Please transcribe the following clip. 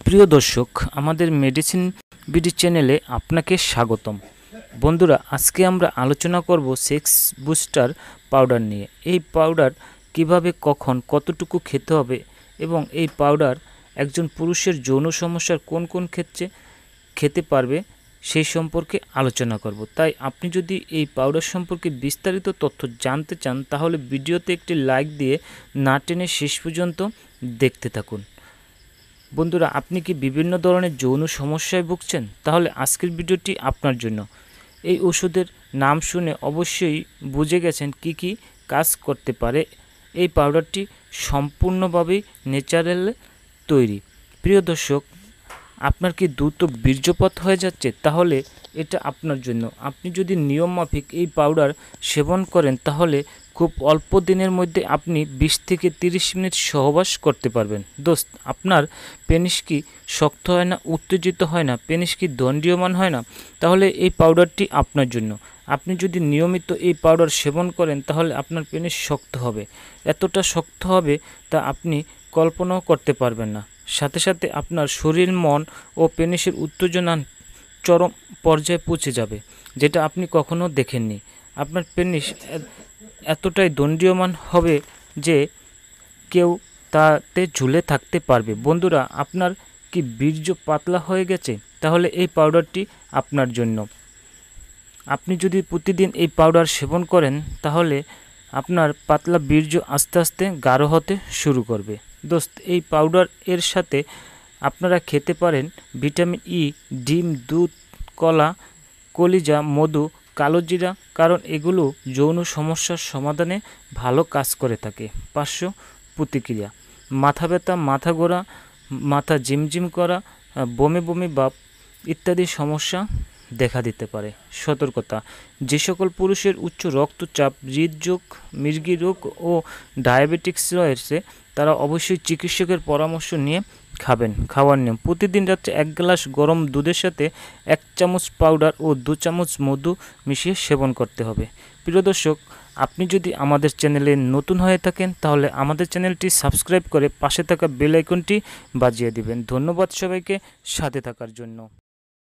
প্রিয় দর্শক, আমাদের মেডিসিন বিডি চ্যানেলে আপনাকে স্বাগতম। বন্ধুরা, আজকে আমরা আলোচনা করব সেক্স বুস্টার পাউডার নিয়ে। এই পাউডার কীভাবে, কখন, কতটুকু খেতে হবে এবং এই পাউডার একজন পুরুষের যৌন সমস্যার কোন কোন ক্ষেত্রে খেতে পারবে সেই সম্পর্কে আলোচনা করব। তাই আপনি যদি এই পাউডার সম্পর্কে বিস্তারিত তথ্য জানতে চান, তাহলে ভিডিওতে একটি লাইক দিয়ে না টেনে শেষ পর্যন্ত দেখতে থাকুন। বন্ধুরা, আপনি কি বিভিন্ন ধরনের যৌন সমস্যায় ভুগছেন? তাহলে আজকের ভিডিওটি আপনার জন্য। এই ওষুধের নাম শুনে অবশ্যই বুঝে গেছেন কি কি কাজ করতে পারে। এই পাউডারটি সম্পূর্ণভাবেই ন্যাচারাল তৈরি। প্রিয় দর্শক আপনার কি দ্রুত বীর্যপাত হয়ে যাচ্ছে? তাহলে এটা আপনার জন্য। আপনি যদি নিয়ম মাফিক এই পাউডার সেবন করেন, তাহলে খুব অল্প দিনের মধ্যে আপনি বিশ থেকে তিরিশ মিনিট সহবাস করতে পারবেন। দোস্ত, আপনার পেনিস কি শক্ত হয় না, উত্তেজিত হয় না? পেনিস কি দণ্ডীয়মান হয় না? তাহলে এই পাউডারটি আপনার জন্য। আপনি যদি নিয়মিত এই পাউডার সেবন করেন, তাহলে আপনার পেনিস শক্ত হবে। এতটা শক্ত হবে তা আপনি কল্পনাও করতে পারবেন না। সাথে সাথে আপনার শরীর, মন ও পেনিসের উত্তেজনা চরম পর্যায়ে পৌঁছে যাবে, যেটা আপনি কখনো দেখেননি। আপনার পেনিস এতটাই দণ্ডীয়মান হবে যে কেউ তাতে ঝুলে থাকতে পারবে। বন্ধুরা, আপনার কি বীর্য পাতলা হয়ে গেছে? তাহলে এই পাউডারটি আপনার জন্য। আপনি যদি প্রতিদিন এই পাউডার সেবন করেন, তাহলে আপনার পাতলা বীর্য আস্তে আস্তে গাঢ় হতে শুরু করবে। দোস্ত, এই পাউডার এর সাথে আপনারা খেতে পারেন ভিটামিন ই ডিম, দুধ, কলা, কলিজা, মধু, কালো জিরা, কারণ এগুলো যৌন সমস্যার সমাধানে ভালো কাজ করে থাকে। পার্শ্ব প্রতিক্রিয়া, মাথা ব্যথা, মাথা ঘোরা, মাথা ঝিমঝিম করা, বমি বমি, বাপ ইত্যাদি সমস্যা দেখা দিতে পারে। সতর্কতা, যে সকল পুরুষের উচ্চ রক্তচাপ হৃদযোগ মির্গি রোগ ও ডায়াবেটিক্স রয়েছে, তারা অবশ্যই চিকিৎসকের পরামর্শ নিয়ে খাবেন। খাওয়ার নিয়ম, প্রতিদিন রাত্রে এক গ্লাস গরম দুধের সাথে এক চামচ পাউডার ও দু চামচ মধু মিশিয়ে সেবন করতে হবে। প্রিয় দর্শক, আপনি যদি আমাদের চ্যানেলে নতুন হয়ে থাকেন, তাহলে আমাদের চ্যানেলটি সাবস্ক্রাইব করে পাশে থাকা বেল আইকনটি বাজিয়ে দিবেন। ধন্যবাদ সবাইকে, সাথে থাকার জন্য।